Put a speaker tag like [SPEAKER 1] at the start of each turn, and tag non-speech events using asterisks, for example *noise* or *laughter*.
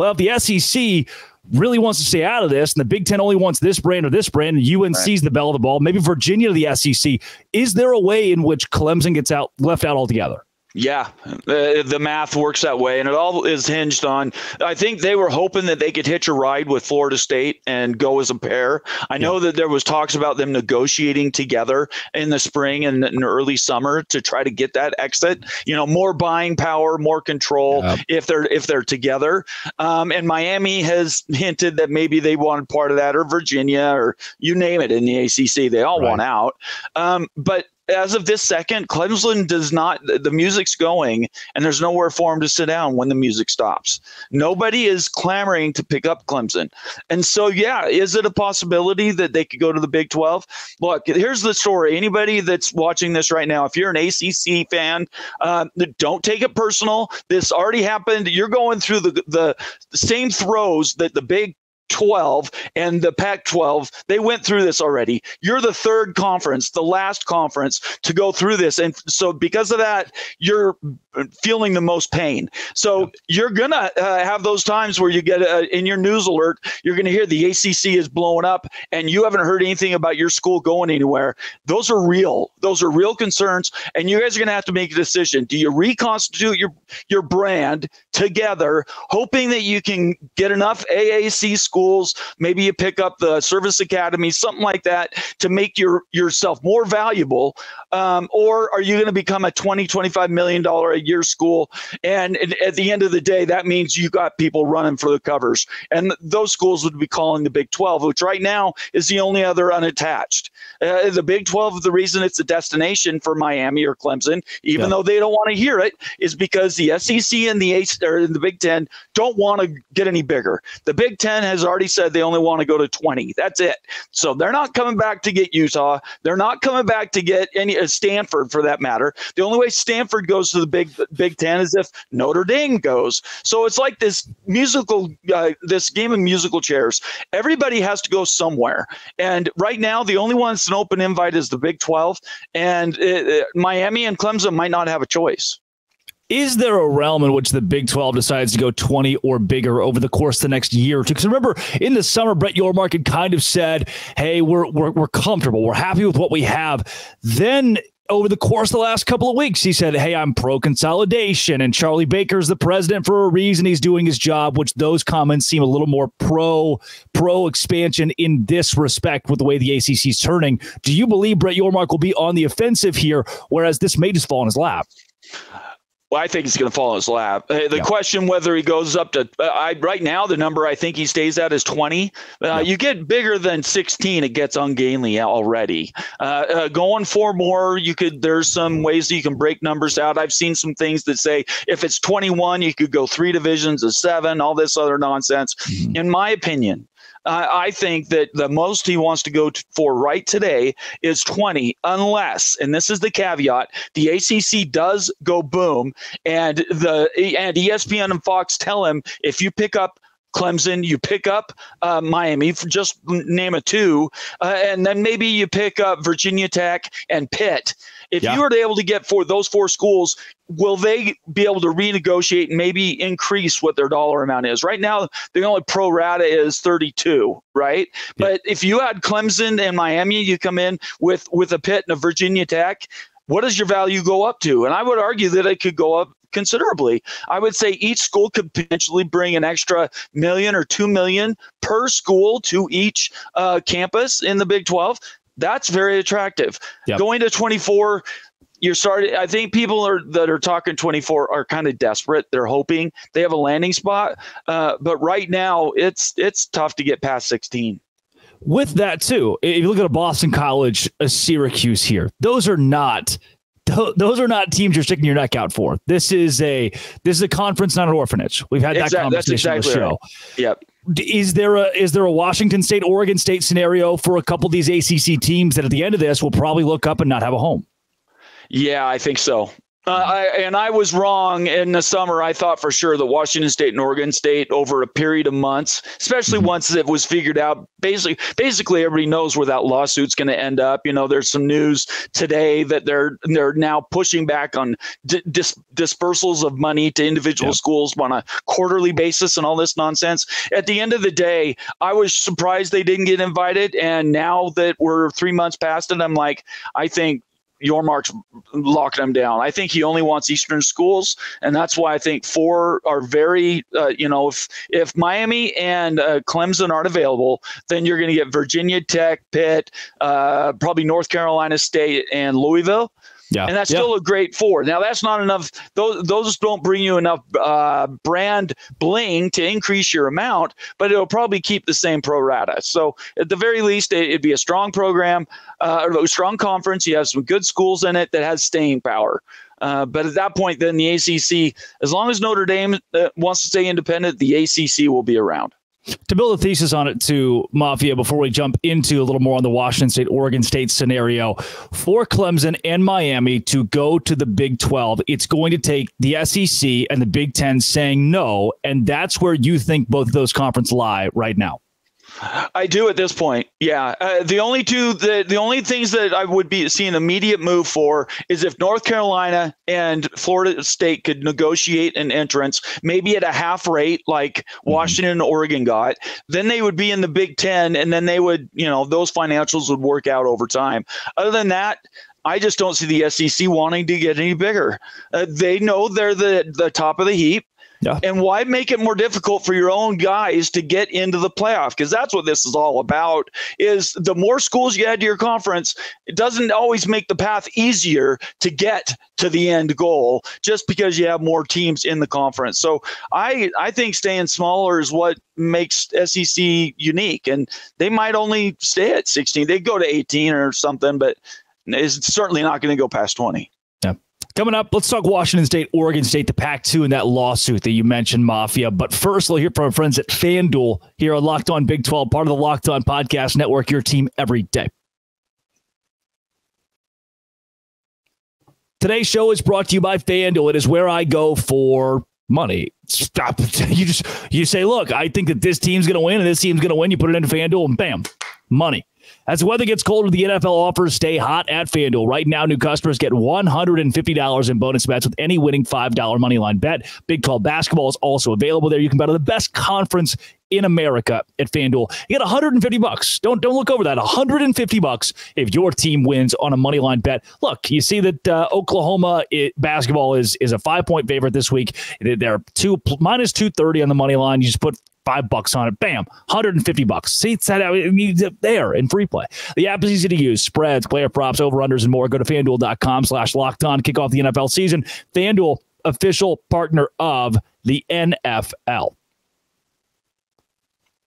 [SPEAKER 1] well, if the SEC really wants to stay out of this, and the Big Ten only wants this brand or this brand, and UNC's right. the belle of the ball, maybe Virginia to the SEC. Is there a way in which Clemson gets out left out altogether?
[SPEAKER 2] Yeah, uh, the math works that way, and it all is hinged on. I think they were hoping that they could hitch a ride with Florida State and go as a pair. I know yeah. that there was talks about them negotiating together in the spring and, and, early summer to try to get that exit. You know, more buying power, more control yeah. if they're if they're together. Um, and Miami has hinted that maybe they want part of that, or Virginia, or you name it in the ACC. They all right. want out. Um, but as of this second, Clemson does not, the music's going and there's nowhere for him to sit down when the music stops. Nobody is clamoring to pick up Clemson. And so, yeah, is it a possibility that they could go to the Big 12? Look, here's the story. Anybody that's watching this right now, if you're an ACC fan, uh, don't take it personal. This already happened. You're going through the, the same throes that the Big 12 and the Pac 12, they went through this already. You're the third conference, the last conference to go through this. And so, because of that, you're feeling the most pain. So, you're going to uh, have those times where you get uh, in your news alert, you're going to hear the ACC is blowing up and you haven't heard anything about your school going anywhere. Those are real. Those are real concerns. And you guys are going to have to make a decision. Do you reconstitute your, your brand together, hoping that you can get enough AAC schools? Schools. Maybe you pick up the service academy, something like that, to make your yourself more valuable. Um, or are you going to become a 20, 25 million dollar a year school? And, and at the end of the day, that means you got people running for the covers. And those schools would be calling the Big 12, which right now is the only other unattached. Uh, the Big 12, the reason it's a destination for Miami or Clemson, even yeah. though they don't want to hear it, is because the SEC and the Eight, or the Big Ten don't want to get any bigger. The Big Ten has already said they only want to go to 20. That's it. So they're not coming back to get Utah. They're not coming back to get any uh, Stanford for that matter. The only way Stanford goes to the Big Big Ten is if Notre Dame goes. So it's like this musical, uh, this game of musical chairs. Everybody has to go somewhere, and right now the only one that's an open invite is the Big 12, and it, uh, it, uh, Miami and Clemson might not have a choice.
[SPEAKER 1] Is there a realm in which the Big 12 decides to go 20 or bigger over the course of the next year or two? Because remember, in the summer, Brett Yormark had kind of said, hey, we're, we're, we're comfortable. We're happy with what we have. Then over the course of the last couple of weeks, he said, Hey, I'm pro consolidation. And Charlie Baker's the president for a reason. He's doing his job, which those comments seem a little more pro pro expansion in this respect with the way the ACC is turning. Do you believe Brett Yormark will be on the offensive here, whereas this may just fall in his lap?
[SPEAKER 2] Well, I think he's going to fall in his lap. Uh, the yeah. question whether he goes up to uh, I right now the number I think he stays at is 20. Uh, yeah. You get bigger than 16, it gets ungainly already. Uh, uh, going for more, you could. There's some ways that you can break numbers out. I've seen some things that say if it's 21, you could go three divisions of seven. All this other nonsense. Mm-hmm. In my opinion, uh, I think that the most he wants to go to, for right today is 20, unless, and this is the caveat, the ACC does go boom, and the and ESPN and Fox tell him if you pick up Clemson, you pick up uh, Miami, just name a two, uh, and then maybe you pick up Virginia Tech and Pitt. If yeah. you were able to get for those four schools, will they be able to renegotiate and maybe increase what their dollar amount is? Right now, the only pro rata is 32, right? Yeah. But if you add Clemson and Miami, you come in with with a Pitt and a Virginia Tech. What does your value go up to? And I would argue that it could go up considerably. I would say each school could potentially bring an extra million or two million per school to each uh, campus in the Big 12. That's very attractive. Yep. Going to 24, you're starting. I think people are that are talking 24 are kind of desperate. They're hoping they have a landing spot, uh, but right now it's it's tough to get past 16
[SPEAKER 1] with that too if you look at a boston college a syracuse here those are not those are not teams you're sticking your neck out for. This is a this is a conference, not an orphanage. We've had that exactly, conversation exactly on the show.
[SPEAKER 2] Right. Yep.
[SPEAKER 1] Is there a is there a Washington State, Oregon State scenario for a couple of these ACC teams that at the end of this will probably look up and not have a home?
[SPEAKER 2] Yeah, I think so. Uh, I, and I was wrong in the summer. I thought for sure that Washington State and Oregon State, over a period of months, especially mm-hmm. once it was figured out, basically, basically everybody knows where that lawsuit's going to end up. You know, there's some news today that they're they're now pushing back on dis- dispersals of money to individual yep. schools on a quarterly basis and all this nonsense. At the end of the day, I was surprised they didn't get invited, and now that we're three months past it, I'm like, I think Yormark's locking them down. I think he only wants Eastern schools, and that's why I think four are very, uh, you know, if if Miami and uh, Clemson aren't available, then you're going to get Virginia Tech, Pitt, uh, probably North Carolina State, and Louisville. Yeah. And that's yeah. still a great four. Now that's not enough. Those those don't bring you enough uh, brand bling to increase your amount, but it'll probably keep the same pro rata. So at the very least, it, would be a strong program, uh, a strong conference. You have some good schools in it that has staying power. Uh, but at that point, then the ACC, as long as Notre Dame uh, wants to stay independent, the ACC will be around
[SPEAKER 1] to build a thesis on it to Mafia before we jump into a little more on the Washington State Oregon State scenario. For Clemson and Miami to go to the Big 12 it's going to take the SEC and the Big 10 saying no and that's where you think both of those conferences lie right now
[SPEAKER 2] I do at this point. Yeah. Uh, the only two, the, the only things that I would be seeing immediate move for is if North Carolina and Florida State could negotiate an entrance, maybe at a half rate like mm-hmm. Washington and Oregon got, then they would be in the Big Ten and then they would, you know, those financials would work out over time. Other than that, I just don't see the SEC wanting to get any bigger. Uh, they know they're the, the top of the heap. Yeah. And why make it more difficult for your own guys to get into the playoff? Because that's what this is all about. Is the more schools you add to your conference, it doesn't always make the path easier to get to the end goal just because you have more teams in the conference. So I I think staying smaller is what makes SEC unique. And they might only stay at 16. They go to 18 or something, but it's certainly not going to go past 20.
[SPEAKER 1] Coming up, let's talk Washington State, Oregon State, the Pac 2, and that lawsuit that you mentioned, Mafia. But first, we'll hear from our friends at FanDuel here on Locked On Big 12, part of the Locked On Podcast Network, your team every day. Today's show is brought to you by FanDuel. It is where I go for money. Stop. *laughs* You just you say, look, I think that this team's going to win and this team's going to win. You put it into FanDuel and bam, money. As the weather gets colder, the NFL offers stay hot at FanDuel. Right now, new customers get $150 in bonus bets with any winning $5 moneyline bet. Big 12 basketball is also available there. You can bet on the best conference in America at FanDuel. You get 150 bucks. Don't don't look over that. 150 bucks if your team wins on a money line bet. Look, you see that uh, Oklahoma it, basketball is is a five point favorite this week. They're two minus 230 on the money line. You just put five bucks on it. Bam, 150 bucks. See, it's that there in free play. The app is easy to use. Spreads, player props, over unders, and more. Go to fanduel.com slash locked on. Kick off the NFL season. FanDuel, official partner of the NFL.